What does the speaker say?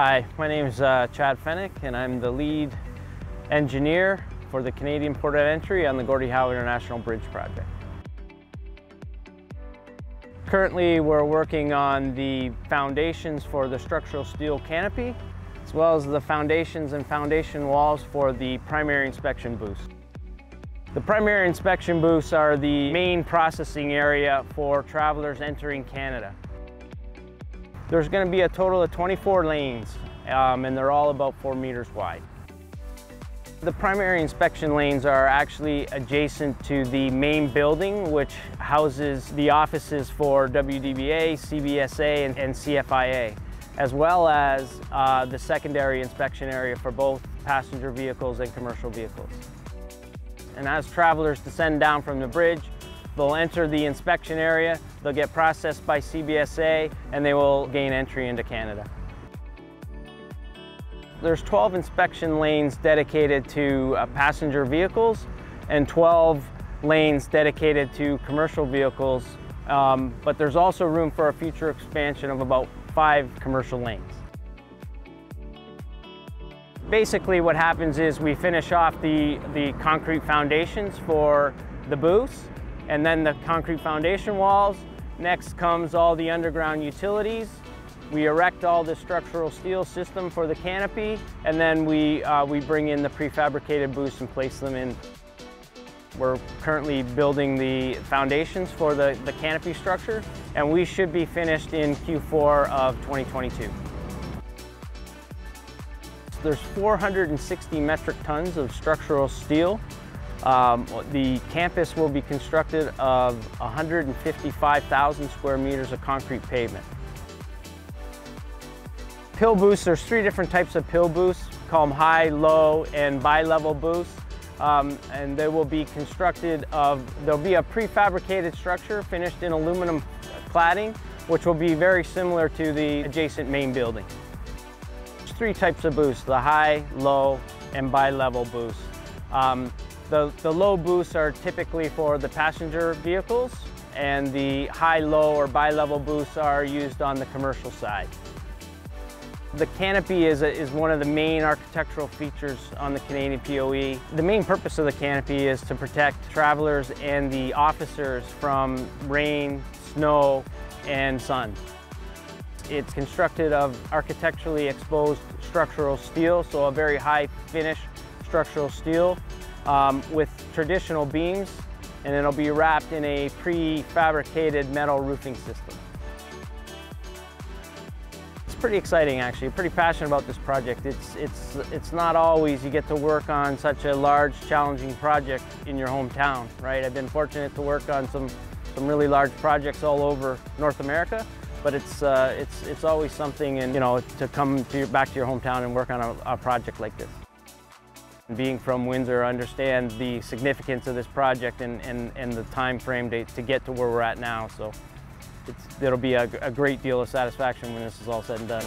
Hi, my name is uh, Chad Fenech and I'm the lead engineer for the Canadian Port of Entry on the Gordie Howe International Bridge project. Currently we're working on the foundations for the structural steel canopy as well as the foundations and foundation walls for the primary inspection booth. The primary inspection booths are the main processing area for travelers entering Canada. There's going to be a total of 24 lanes um, and they're all about four meters wide. The primary inspection lanes are actually adjacent to the main building, which houses the offices for WDBA, CBSA, and, and CFIA, as well as uh, the secondary inspection area for both passenger vehicles and commercial vehicles. And as travelers descend down from the bridge, they'll enter the inspection area, they'll get processed by CBSA, and they will gain entry into Canada. There's 12 inspection lanes dedicated to uh, passenger vehicles and 12 lanes dedicated to commercial vehicles, um, but there's also room for a future expansion of about five commercial lanes. Basically what happens is we finish off the, the concrete foundations for the booths and then the concrete foundation walls. Next comes all the underground utilities, we erect all the structural steel system for the canopy, and then we, uh, we bring in the prefabricated booths and place them in. We're currently building the foundations for the, the canopy structure, and we should be finished in Q4 of 2022. There's 460 metric tons of structural steel. Um, the campus will be constructed of 155,000 square meters of concrete pavement. PIL booths, there's three different types of PIL booths. Call them high, low, and bi-level booths. Um, and they will be constructed of, there'll be a prefabricated structure finished in aluminum cladding, which will be very similar to the adjacent main building. There's three types of booths, the high, low, and bi-level boosts. Um, the, the low booths are typically for the passenger vehicles, and the high, low, or bi-level booths are used on the commercial side. The canopy is, a, is one of the main architectural features on the Canadian POE. The main purpose of the canopy is to protect travelers and the officers from rain, snow, and sun. It's constructed of architecturally exposed structural steel, so a very high finish structural steel um, with traditional beams, and it'll be wrapped in a prefabricated metal roofing system It's pretty exciting actually, pretty passionate about this project. It's, it's, it's not always you get to work on such a large, challenging project in your hometown, right? I've been fortunate to work on some, some really large projects all over North America, but it's, uh, it's, it's always something and, you know, to come to your, back to your hometown and work on a, a project like this. Being from Windsor, I understand the significance of this project and, and, and the time frame to, to get to where we're at now. So it's, it'll be a, a great deal of satisfaction when this is all said and done.